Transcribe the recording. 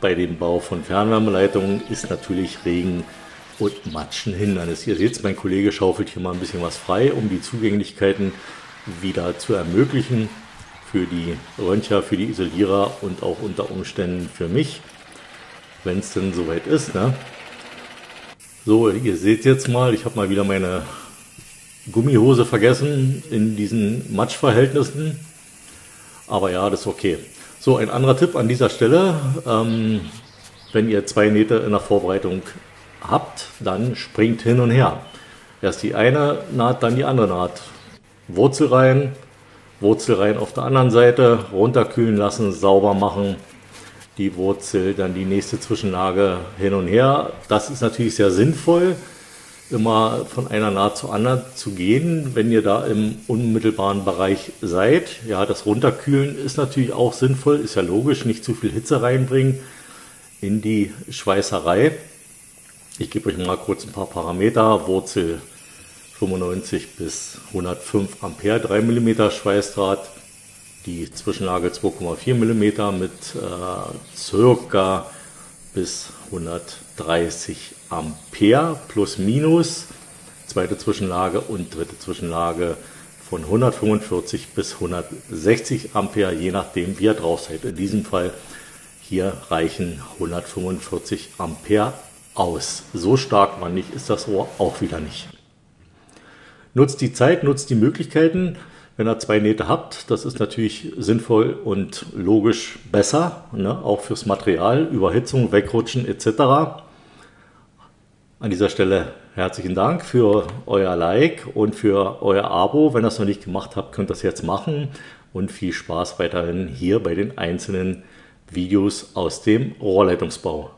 bei dem Bau von Fernwärmeleitungen ist natürlich Regen und Matschen Hindernis. Ihr seht, mein Kollege schaufelt hier mal ein bisschen was frei, um die Zugänglichkeiten wieder zu ermöglichen für die Röntger, für die Isolierer und auch unter Umständen für mich, wenn es denn soweit ist. Ne? So, ihr seht jetzt mal, ich habe mal wieder meine Gummihose vergessen in diesen Matschverhältnissen. Aber ja, das ist okay. So, ein anderer Tipp an dieser Stelle. Ähm, wenn ihr zwei Nähte in der Vorbereitung habt, dann springt hin und her. Erst die eine Naht, dann die andere Naht. Wurzel rein, Wurzel rein auf der anderen Seite, runterkühlen lassen, sauber machen. Die Wurzel, dann die nächste Zwischenlage hin und her. Das ist natürlich sehr sinnvoll, immer von einer Naht zur anderen zu gehen, wenn ihr da im unmittelbaren Bereich seid. Ja, das Runterkühlen ist natürlich auch sinnvoll, ist ja logisch, nicht zu viel Hitze reinbringen in die Schweißerei. Ich gebe euch mal kurz ein paar Parameter. Wurzel 95 bis 105 Ampere, 3 mm Schweißdraht. Die Zwischenlage 2,4 mm mit äh, circa bis 130 Ampere plus minus. Zweite Zwischenlage und dritte Zwischenlage von 145 bis 160 Ampere, je nachdem wie ihr drauf seid. In diesem Fall hier reichen 145 Ampere aus. So stark wandig ist das Rohr auch wieder nicht. Nutzt die Zeit, nutzt die Möglichkeiten. Wenn ihr zwei Nähte habt, das ist natürlich sinnvoll und logisch besser, ne? auch fürs Material, Überhitzung, Wegrutschen etc. An dieser Stelle herzlichen Dank für euer Like und für euer Abo. Wenn ihr es noch nicht gemacht habt, könnt ihr das jetzt machen und viel Spaß weiterhin hier bei den einzelnen Videos aus dem Rohrleitungsbau.